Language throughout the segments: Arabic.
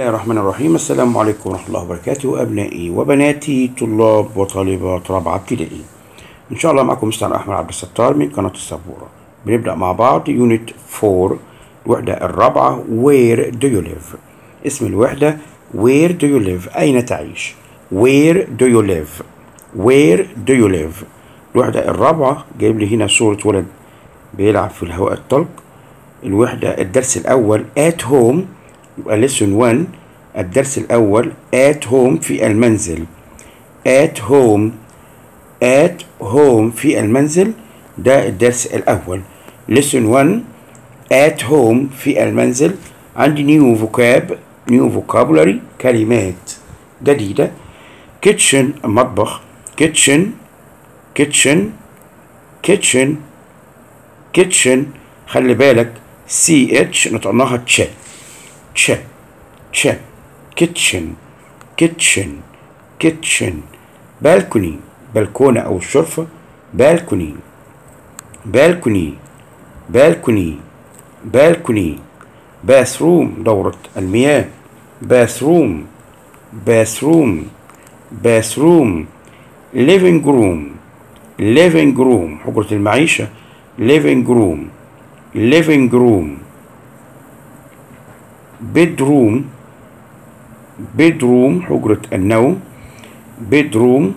الله الرحمن الرحيم. السلام عليكم ورحمة الله وبركاته أبنائي وبناتي طلاب وطالبات رابعة ابتدائي إن شاء الله معكم مستر أحمد عبد الستار من قناة السبورة. بنبدأ مع بعض. unit 4 الوحدة الرابعة Where do you live اسم الوحدة Where do you live أين تعيش؟ Where do you live Where do you live الوحدة الرابعة جايب لي هنا صورة ولد بيلعب في الهواء الطلق. الوحدة الدرس الأول at home يبقى lesson 1 الدرس الأول at home في المنزل at home at home في المنزل ده الدرس الأول lesson 1 at home في المنزل عندي new vocab new vocabulary كلمات جديدة kitchen مطبخ kitchen kitchen kitchen kitchen خلي بالك CH نطقناها تش تش تش kitchen. Kitchen. Kitchen. balcony بلكونة أو الشرفة balcony balcony balcony balcony bathroom دورة المياه. bathroom bathroom bathroom living room. Living room. حجرة المعيشة. Living room. Living room. bedroom bedroom حجرة النوم bedroom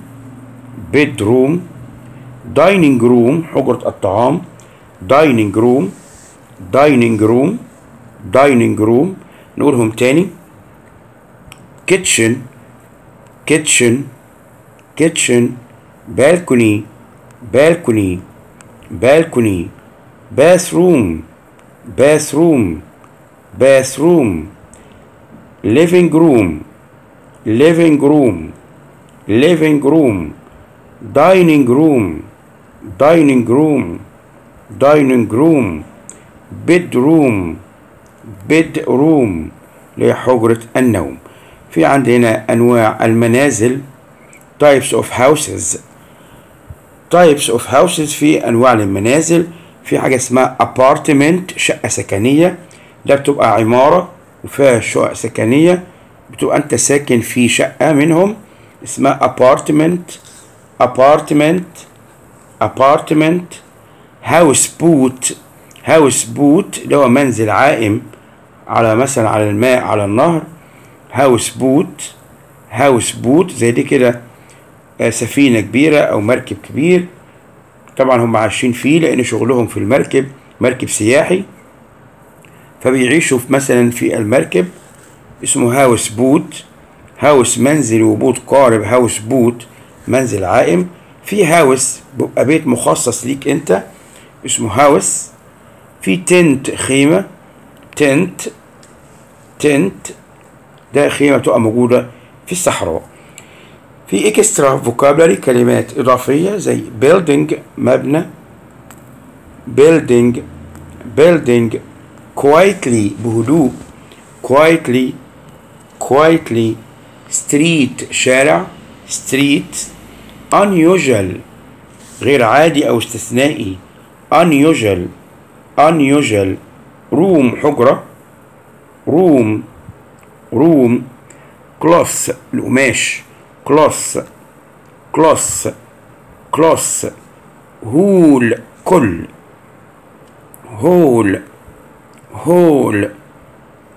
bedroom dining room حجرة الطعام dining room dining room dining room نقولهم تاني. kitchen kitchen kitchen balcony balcony balcony bathroom bathroom bathroom living room living room living room dining room dining room dining room bedroom bedroom لحجرة النوم في عندنا أنواع المنازل types of houses types of houses في أنواع المنازل في حاجة اسمها apartment شقة سكنية ده بتبقى عمارة وفيها شقق سكنية بتبقى أنت ساكن في شقة منهم اسمها apartment apartment apartment house boat house boat اللي هو منزل عائم على مثلا على الماء على النهر. house boat house boat زي دي كده سفينة كبيرة أو مركب كبير. طبعا هم عايشين فيه لأن شغلهم في المركب مركب سياحي. فبيعيشوا في مثلا في المركب اسمه house boat house منزل و boat قارب house boat منزل عائم. في house بيبقى بيت مخصص ليك أنت اسمه house. في tent خيمة tent tent ده خيمة بتبقى موجودة في الصحراء. في extra vocabulary كلمات إضافية زي building مبنى building building quietly بهدوء quietly quietly street شارع street unusual غير عادي أو استثنائي unusual unusual room حجرة room room cloth القماش cloth cloth cloth هول كل هول هول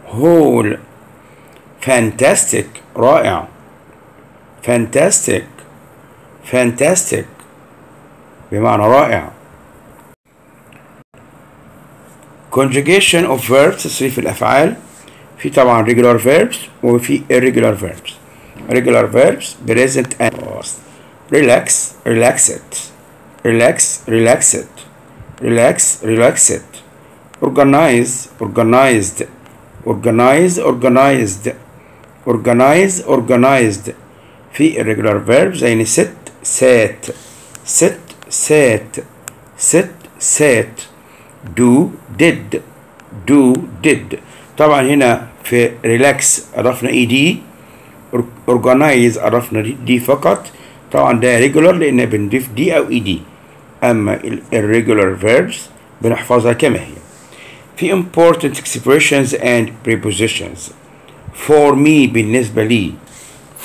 هول fantastic رائع fantastic fantastic بمعنى رائع conjugation of verbs تصريف الأفعال في طبعا regular verbs وفي irregular verbs regular verbs present and past relax relaxed relax relaxed relax relaxed organize organized organize organized organize organized. في irregular verbs يعني sit sat sit sat sit sat do did do did. طبعا هنا في أضفنا ed organize أضفنا d فقط. طبعا ده regular لأن بنضيف d أو ed أما ال irregular verbs بنحفظها كما هي. في important expressions and prepositions for me بالنسبة لي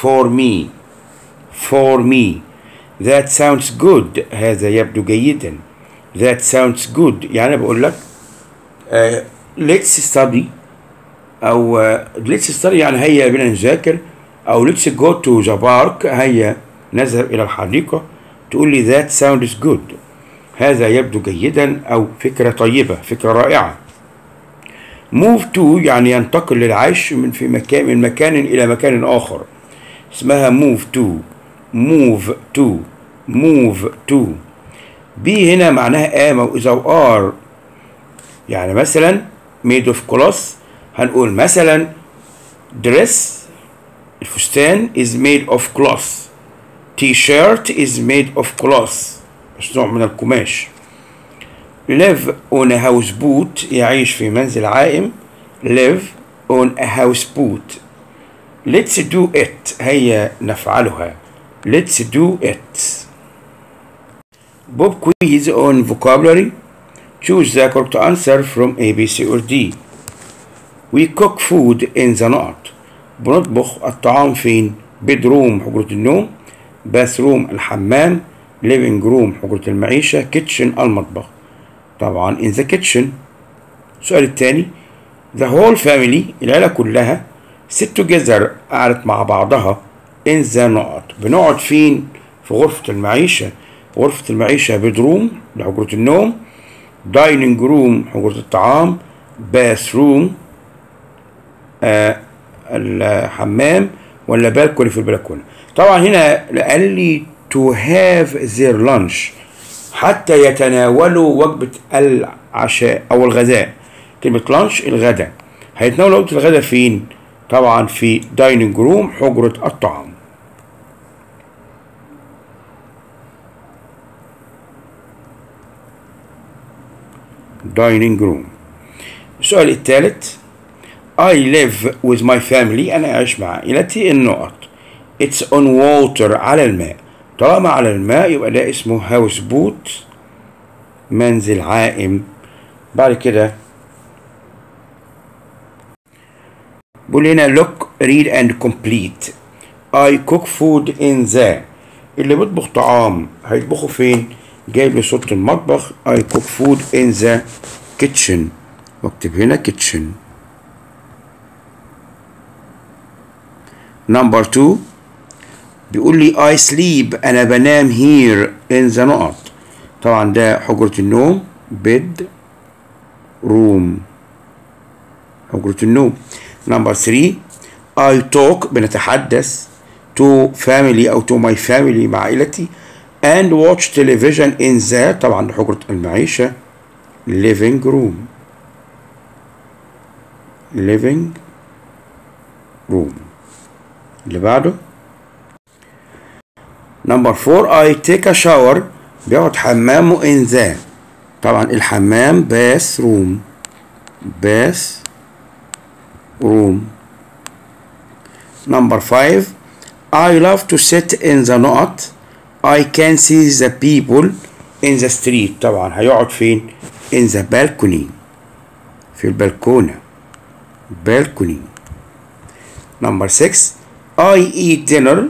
for me for me that sounds good هذا يبدو جيدا that sounds good يعني بقول لك uh, let's study أو uh, let's study يعني هيا بنا نذاكر أو let's go to the park هيا نذهب إلى الحديقة تقول لي that sounds good هذا يبدو جيدا أو فكرة طيبة فكرة رائعة move to يعني ينتقل للعيش من في مكان من مكان إلى مكان آخر. اسمها move to. Move to. Move to. بي هنا معناها آمة وإذا وآر يعني مثلا made of cloth. هنقول مثلا dress. الفستان is made of cloth. T-shirt is made of cloth. مصنوع من القماش. Live on a houseboat يعيش في منزل عائم live on a houseboat let's do it هيا نفعلها let's do it Bob quiz on vocabulary choose the correct answer from A, B, C or D we cook food in the night بنطبخ الطعام فين bedroom حجرة النوم bathroom الحمام living room حجرة المعيشة kitchen المطبخ طبعا in the kitchen. السؤال الثاني. The whole family العيلة كلها sit together قعدت مع بعضها in the night بنقعد فين؟ في غرفة المعيشة. غرفة المعيشة bedroom لحجرة النوم. Dining room حجرة الطعام. Bathroom آه الحمام ولا بالكوني في البلكونة. طبعا هنا قال لي to have their lunch. حتى يتناولوا وجبة العشاء أو الغداء. كلمة lunch الغداء. هيتناولوا وجبة الغداء فين؟ طبعا في dining room حجرة الطعام. dining room السؤال الثالث. I live with my family أنا أعيش مع عائلتي النقط. It's on water على الماء. طالما على الماء يبقى ده اسمه houseboat منزل عائم. بعد كده بقول هنا look read and complete. I cook food in the. اللي بيطبخ طعام هيطبخه فين؟ جايب لي صورة المطبخ. I cook food in the kitchen. واكتب هنا kitchen. نمبر 2 بيقول لي I sleep أنا بنام here in the نقط طبعا ده حجرة النوم bed room حجرة النوم نمبر 3 I talk بنتحدث to family أو to my family مع عائلتي and watch television in the طبعا حجرة المعيشة living room living room اللي بعده نمبر 4 I take a shower بيقعد حمامه in the طبعا الحمام باث روم باث روم نمبر 5 I love to sit in the نقط I can see the people in the street طبعا هيقعد فين in the balcony في البلكونة balcony نمبر 6 I eat dinner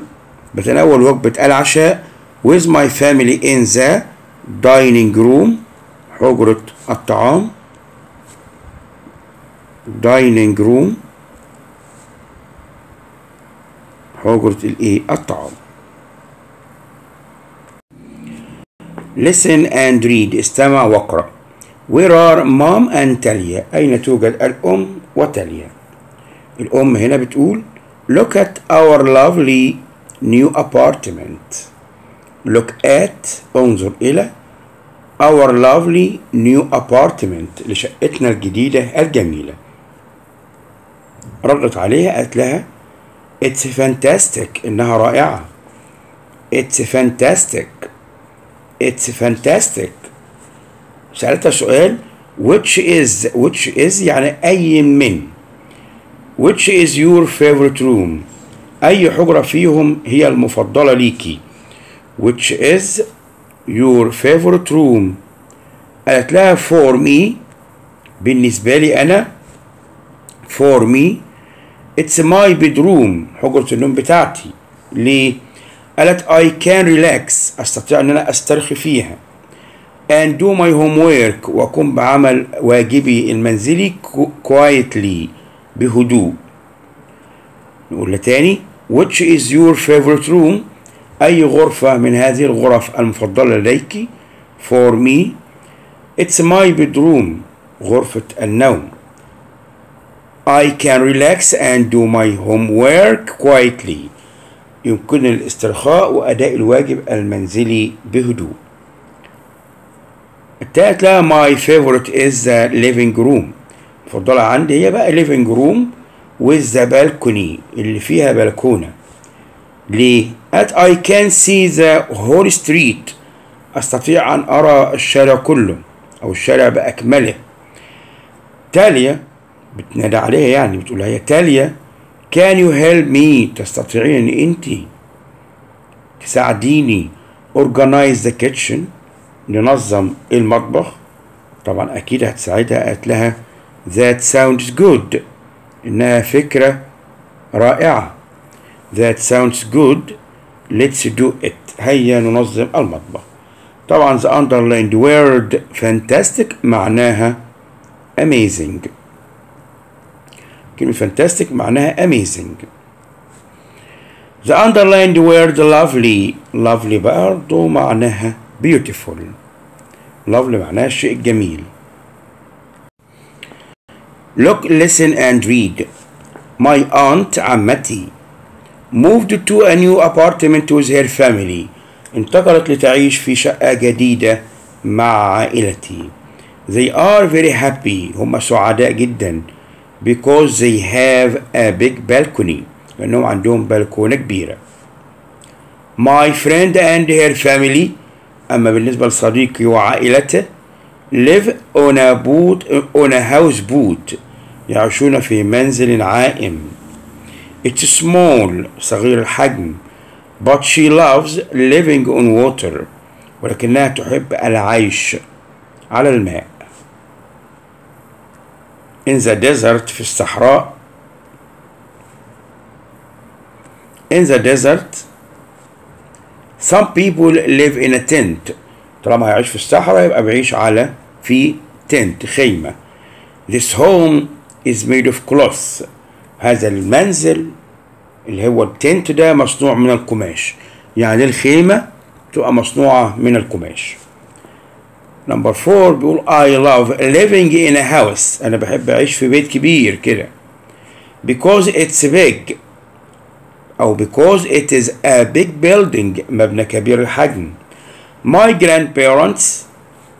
بتناول وجبة العشاء with my family in the dining room حجرة الطعام dining room حجرة الايه الطعام listen and read. استمع واقرأ where are mom and تاليا أين توجد الأم وتاليا الأم هنا بتقول look at our lovely new apartment look at انظر إلى our lovely new apartment لشقتنا الجديدة الجميلة ردت عليها قالت لها it's fantastic إنها رائعة it's fantastic it's fantastic سألتها سؤال which is which is يعني أي من which is your favorite room أي حجرة فيهم هي المفضلة ليكي which is your favorite room. قالت لها for me. بالنسبة لي أنا for me. It's my bedroom حجرة النوم بتاعتي. ليه؟ قالت I can relax أستطيع أن أنا أسترخي فيها. And do my homework وأقوم بعمل واجبي المنزلي quietly بهدوء. نقول تاني which is your favorite room أي غرفة من هذه الغرف المفضلة لديك for me it's my bedroom غرفة النوم I can relax and do my homework quietly يمكن الاسترخاء وأداء الواجب المنزلي بهدوء التالت لها my favorite is the living room المفضلة عندي هي بقى living room with the balcony اللي فيها بلكونة ليه؟ at I can see the whole street. أستطيع أن أرى الشارع كله أو الشارع بأكمله. تالية بتنادى عليها يعني بتقول هي تالية can you help me تستطيعين ان أنت تساعديني organize the kitchen ننظم المطبخ. طبعا أكيد هتساعدها قالت لها that sounds good. انها فكرة رائعة that sounds good let's do it هيا ننظم المطبخ طبعا the underlined word fantastic معناها amazing كلمة fantastic معناها amazing the underlined word lovely lovely برضه معناها beautiful lovely معناها الشيء الجميل look listen and read my aunt عمتي moved to a new apartment with her family انتقلت لتعيش في شقة جديدة مع عائلتي they are very happy هم سعداء جدا because they have a big balcony لأنهم عندهم بلكونة كبيرة my friend and her family أما بالنسبة لصديقي وعائلته live on a boat on a house boat يعيشون في منزل عائم it's small صغير الحجم but she loves living on water ولكنها تحب العيش على الماء in the desert في الصحراء in the desert some people live in a tent طالما هيعيش في الصحراء يبقى بيعيش على في tent خيمة. This home is made of cloth. هذا المنزل اللي هو التنت ده مصنوع من القماش. يعني الخيمة تبقى مصنوعة من القماش. number four بيقول I love living in a house. أنا بحب أعيش في بيت كبير كده. Because it's big. أو because it is a big building. مبنى كبير الحجم. My grandparents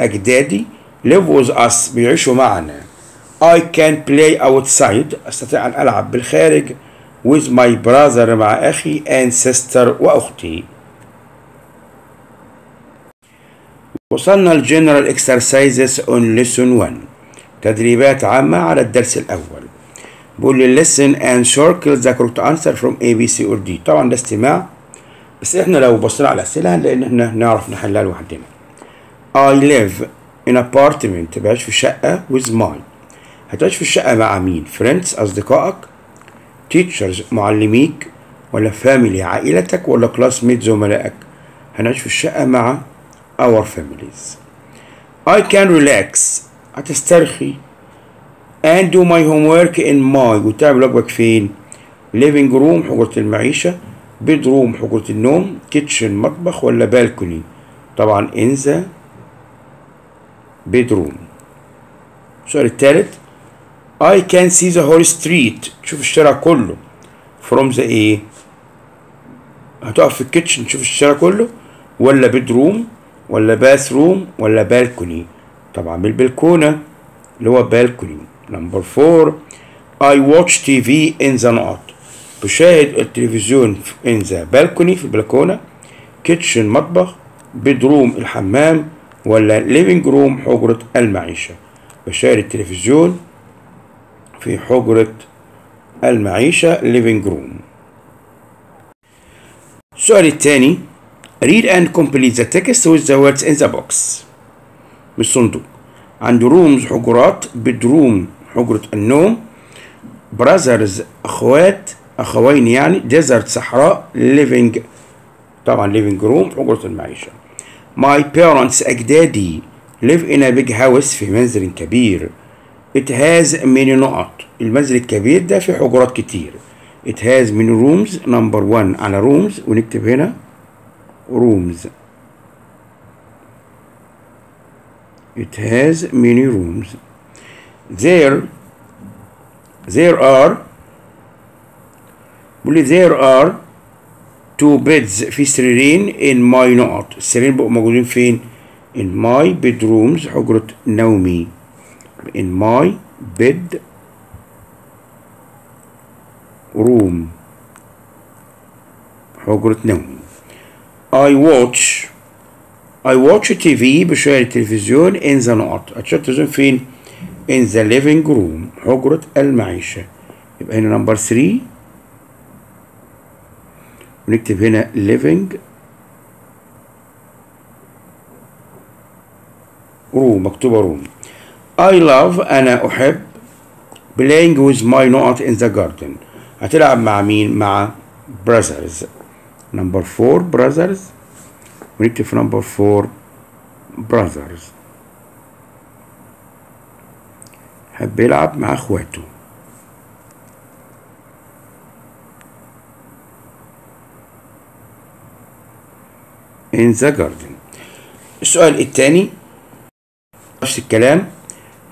أجدادي live with us بيعيشوا معنا. I can play outside. أستطيع أن ألعب بالخارج with my brother مع أخي and sister وأختي. وصلنا الجنرال exercises on lesson 1 تدريبات عامة على الدرس الأول. بقول لي listen and circle. the correct answer from A B C or D. طبعا ده استماع. بس إحنا لو بصينا على الأسئلة إن إحنا نعرف نحلها لوحدنا. I live in apartment بعيش في شقة with my هتعيش في الشقة مع مين؟ friends أصدقائك teachers معلميك ولا family عائلتك ولا classmates زملائك هنعيش في الشقة مع our families I can relax هتسترخي and do my homework in my وتعمل واجبك فين living room حجرة المعيشة bedroom حجرة النوم kitchen مطبخ ولا balcony طبعا in the bedroom. السؤال الثالث I can see the whole street. تشوف الشارع كله. From the إيه هتقف في ال kitchen تشوف الشارع كله. ولا bedroom ولا bathroom ولا balcony طبعا بالبلكونه اللي هو balcony number four I watch TV in the night. بشاهد التلفزيون in the balcony في البلكونة. kitchen مطبخ. bathroom الحمام. ولا living room حجرة المعيشة. بشاهد التلفزيون في حجرة المعيشة living room. السؤال الثاني. Read and complete the text with the words in the box. من الصندوق. عنده rooms حجرات bedroom حجرة النوم. Brothers أخوات أخوين يعني ديزرت صحراء living طبعا living room حجرة المعيشة. My parents اجدادي live in a big house في منزل كبير it has many نقط المنزل الكبير ده فيه حجرات كتير it has many rooms number one على rooms ونكتب هنا rooms it has many rooms there there are بيقول there are two beds في سريرين in my نقط السريرين بقوا موجودين فين in my bedrooms حجرة نومي in my bed room حجرة نومي I watch I watch TV بشاهد التلفزيون in the نقط أشاهد التلفزيون فين in the living room حجرة المعيشة يبقى هنا نمبر 3 ونكتب هنا living room مكتوبة room I love أنا أحب playing with my نقط in the garden هتلعب مع مين مع brothers number 4 brothers ونكتب في number 4 brothers حب يلعب مع اخواته in the garden. السؤال الثاني نفس الكلام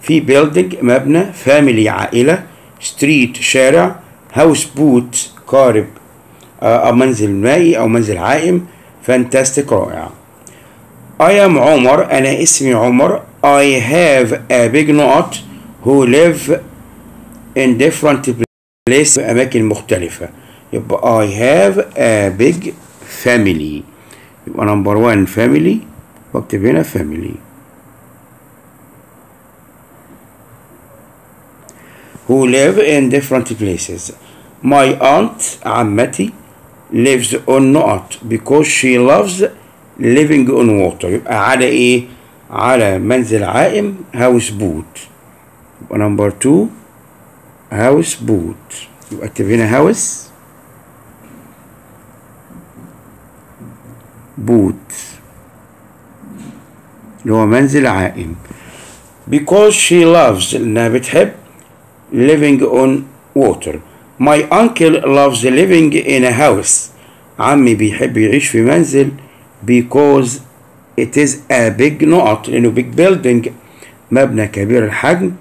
في building مبنى فاميلي عائلة street شارع houseboat قارب أو منزل مائي أو منزل عائم fantastic رائع. I am عمر أنا اسمي عمر I have a big نقط who live in different places في أماكن مختلفة. يبقى I have a big family. يبقى number 1 family. واكتب هنا family. Who live in different places. My aunt عمتي lives on نقط because she loves living on water. يبقى على إيه على منزل عائم houseboat يبقى number 2 houseboat يبقى اكتب هنا هاوس بوت اللي هو منزل عائم because she loves انها بتحب living on water my uncle loves living in a house عمي بيحب يعيش في منزل because it is a big نقط لانه big building مبنى كبير الحجم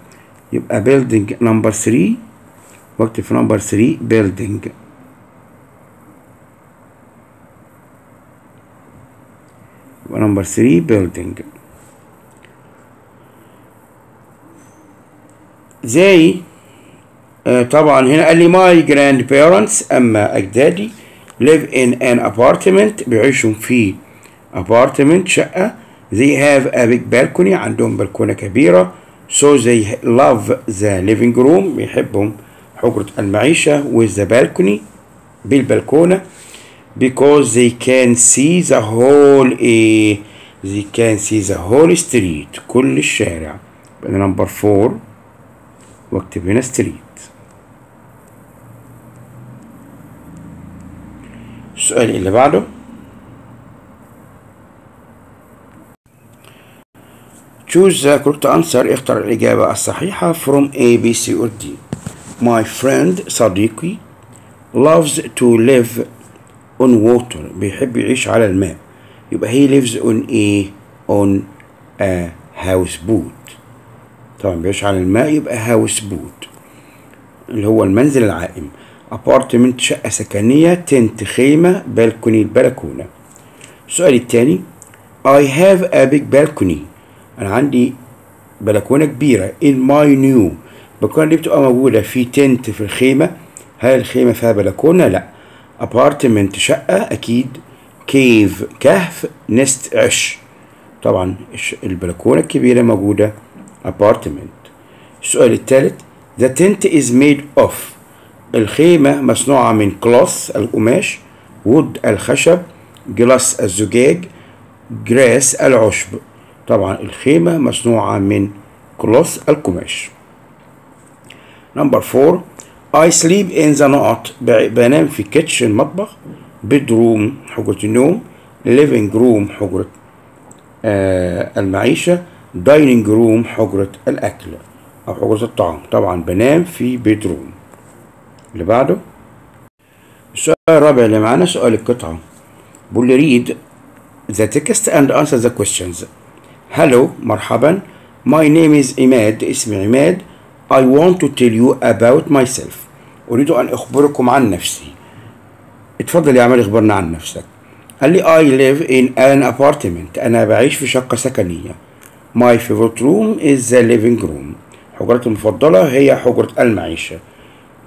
يبقى building number 3 واكتب في number 3 building Number 3 building زي آه طبعا هنا قال لي my grandparents اما اجدادي live in an apartment بيعيشوا في apartment شقة they have a big balcony عندهم بلكونة كبيرة so they love the living room بيحبهم حجرة المعيشة with the balcony بالبلكونة because they can see the whole إيه they can see the whole street كل الشارع يبقى نمبر 4 واكتب هنا street السؤال اللي بعده choose the correct answer اختر الإجابة الصحيحة from A, B, C or D my friend صديقي loves to live on water. بيحب يعيش على الماء. يبقى he lives on a on a houseboat. طبعا بيعيش على الماء يبقى houseboat. اللي هو المنزل العائم. ابارتمنت شقة سكنية تنت خيمة بالكوني البلكونة السؤال الثاني I have a big balcony. أنا عندي بلكونة كبيرة. In my new. البلكونة دي بتبقى موجودة في tent في الخيمة. هل الخيمة فيها بلكونة؟ لأ. apartment شقة أكيد. cave كهف nest عش. طبعا البلكونة الكبيرة موجودة. apartment. السؤال الثالث The tent is made of الخيمة مصنوعة من cloth القماش wood الخشب glass الزجاج جراس العشب. طبعا الخيمة مصنوعة من كلوث القماش. نمبر 4 I sleep in the ب- بنام في kitchen مطبخ bedroom حجرة النوم living room حجرة آه المعيشة dining room حجرة الأكل أو حجرة الطعام طبعا بنام في bedroom. اللي بعده السؤال الرابع اللي معانا سؤال القطعة بيقول لي read the text and answer the questions. Hello مرحبا my name is عماد اسمي عماد I want to tell you about myself. أريد أن أخبركم عن نفسي. اتفضل يا عمال اخبرنا عن نفسك. قال لي I live in an apartment. أنا بعيش في شقة سكنية. My favorite room is the living room. حجرتي المفضلة هي حجرة المعيشة.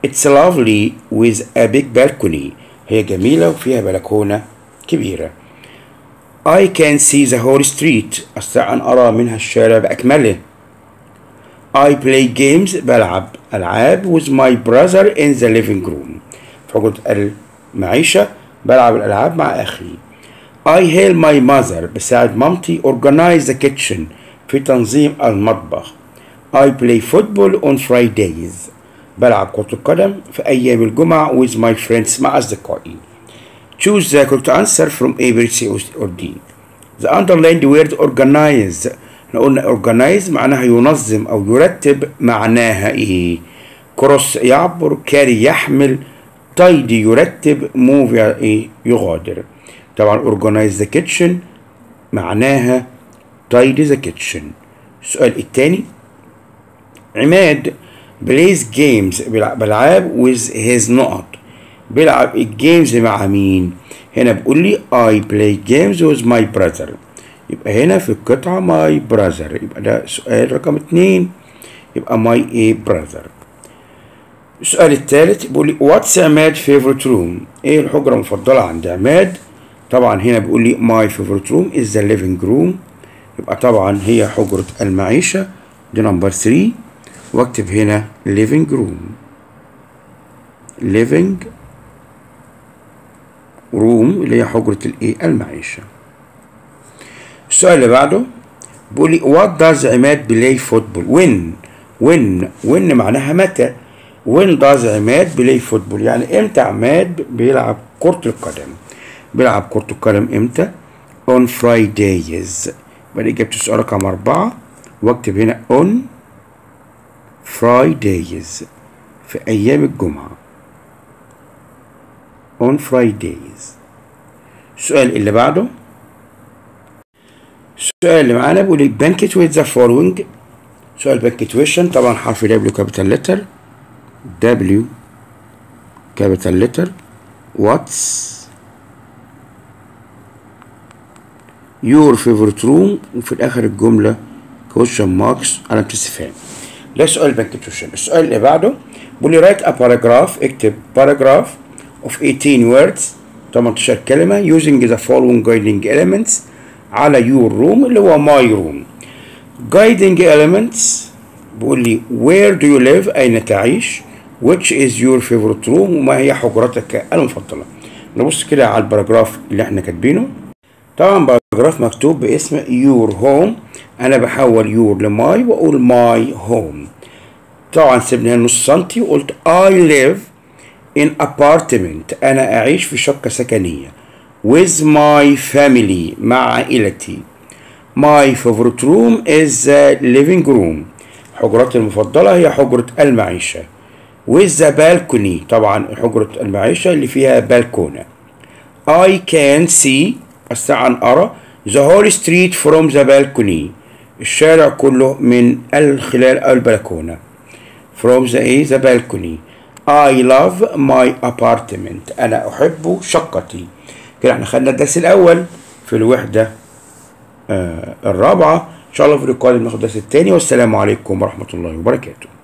It's lovely with a big balcony. هي جميلة وفيها بلكونة كبيرة. I can see the whole street. أستطيع أن أرى منها الشارع بأكمله. I play games بلعب ألعاب with my brother in the living room في حجرة المعيشة بلعب الألعاب مع أخي I help my mother بساعد مامتي organize the kitchen في تنظيم المطبخ I play football on Fridays بلعب كرة القدم في أيام الجمعة with my friends مع أصدقائي Choose the correct answer from A, B, C or D. The underlined word organize إحنا قلنا organize معناها ينظم أو يرتب معناها إيه؟ كروس يعبر كاري يحمل تايدي يرتب موف إيه؟ يغادر. طبعا organize the kitchen معناها tidy the kitchen. السؤال الثاني عماد plays games بيلعب ألعاب with his نقط بيلعب الجيمز مع مين؟ هنا بيقول لي I play games with my brother. يبقى هنا في القطعة my brother. يبقى ده سؤال رقم اتنين يبقى my a brother. السؤال الثالث بيقول لي what's عماد favorite room. إيه الحجرة المفضلة عند عماد طبعا هنا بيقول لي my favorite room is the living room. يبقى طبعا هي حجرة المعيشة دي number 3 واكتب هنا living room. Living room اللي هي حجرة الايه المعيشة السؤال اللي بعده بيقول لي what does عماد play football when when when معناها متى؟ when does عماد play football يعني إمتى عماد بيلعب كرة القدم؟ بيلعب كرة القدم إمتى؟ on Fridays. يبقى جبت السؤال رقم أربعة واكتب هنا on Fridays في أيام الجمعة. on Fridays. السؤال اللي بعده السؤال اللي معانا بيقول ال punctuate the following سؤال punctuation طبعا حرف W capital letter W capital letter what's your favorite room وفي الآخر الجملة question marks علامة استفهام ده سؤال punctuation السؤال اللي بعده بيقول لي write a paragraph اكتب paragraph of 18 words 18 كلمة using the following guiding elements على your room اللي هو my room. Guiding elements بيقول لي where do you live? أين تعيش? Which is your favorite room? وما هي حجرتك المفضلة. نبص كده على ال paragraph اللي إحنا كاتبينه. طبعا paragraph مكتوب باسم your home. أنا بحول your ل my وأقول my home. طبعا سيبني هنا نص سنتي وقلت I live in apartment. أنا أعيش في شقة سكنية. With my family مع عائلتي my favorite room is the living room حجرتي المفضلة هي حجرة المعيشة with the balcony طبعا حجرة المعيشة اللي فيها بلكونة I can see أستطيع أن أرى the whole street from the balcony الشارع كله من الخلال أو البلكونة from the A the balcony I love my apartment أنا أحب شقتي كده إحنا خدنا الدرس الأول في الوحدة آه الرابعة. إن شاء الله في القادم ناخد الدرس الثاني. والسلام عليكم ورحمة الله وبركاته.